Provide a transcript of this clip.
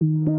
you